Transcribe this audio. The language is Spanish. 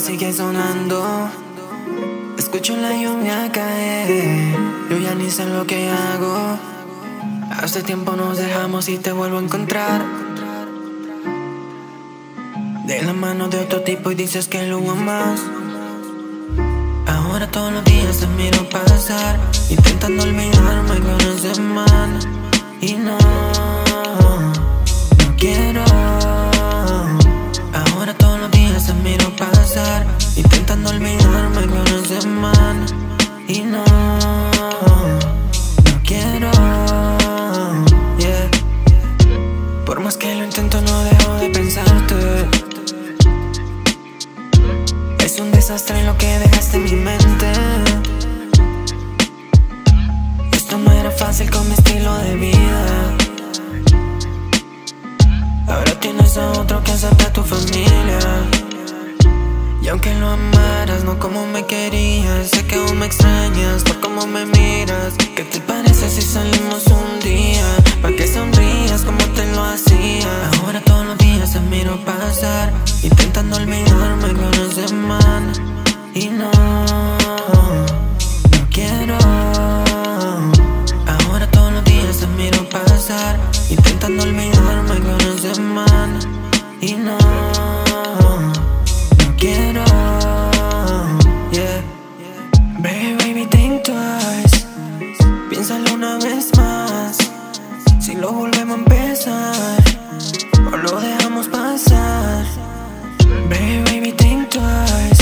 sigue sonando. Escucho la lluvia caer, yo ya ni sé lo que hago. Hace tiempo nos dejamos y te vuelvo a encontrar. De la mano de otro tipo y dices que lo amas. Ahora todos los días te miro pasar, intentando olvidarme con una semana. Y no intentando olvidarme con una semana. Y no, no quiero. Yeah. Por más que lo intento, no dejo de pensarte. Es un desastre lo que dejaste en mi mente. Esto no era fácil con mi estilo de vida. Ahora tienes a otro que acepta a tu familia. Y aunque lo amaras, no como me querías, sé que aún me extrañas por cómo me miras. ¿Qué te parece si salimos un día? Pa' que sonrías como te lo hacía. Ahora todos los días te miro pasar, intentando olvidarme con una semana. Y no, no quiero. Ahora todos los días te miro pasar, intentando olvidarme con una semana. Y no, lo volvemos a empezar, o lo dejamos pasar. Baby, baby, think twice.